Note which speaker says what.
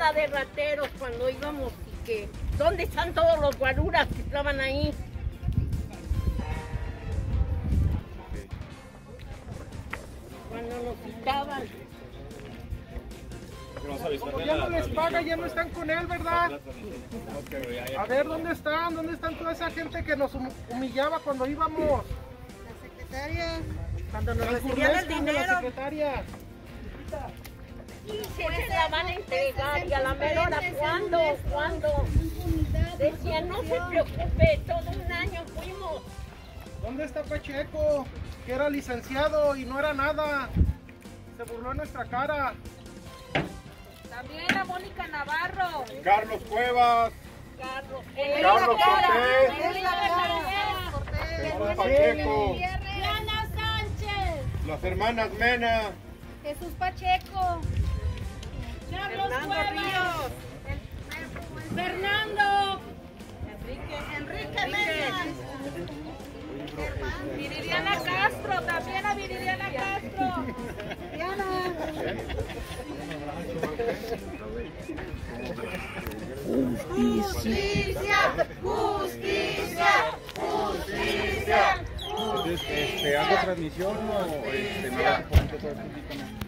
Speaker 1: De rateros cuando íbamos y que... ¿Dónde están todos los guaruras que estaban ahí? Cuando nos quitaban.
Speaker 2: Como ya no les paga, ya no están con él, ¿verdad? A ver, ¿dónde están? ¿Dónde están toda esa gente que nos hum- humillaba cuando íbamos?
Speaker 3: La secretaria.
Speaker 1: Cuando nos recibían el
Speaker 2: de la
Speaker 1: dinero.
Speaker 2: secretaria.
Speaker 1: Se la van a entregar y a la mera hora, ¿cuándo? ¿Cuándo? Decían, no se preocupe, todo un año fuimos.
Speaker 2: ¿Dónde está Pacheco? Que era licenciado y no era nada. Se burló en nuestra cara.
Speaker 4: También a Mónica Navarro.
Speaker 5: Carlos Cuevas,
Speaker 1: Carlos,
Speaker 5: Carlos Cortés,
Speaker 3: la cara.
Speaker 5: Jesús Pacheco,
Speaker 3: Diana Sánchez.
Speaker 5: las hermanas Mena,
Speaker 3: Jesús Pacheco.
Speaker 4: Viridiana Castro, también a Viridiana Castro.
Speaker 3: Diana. Justicia. Justicia. Justicia.
Speaker 5: Entonces, este, ¿hago transmisión o este, me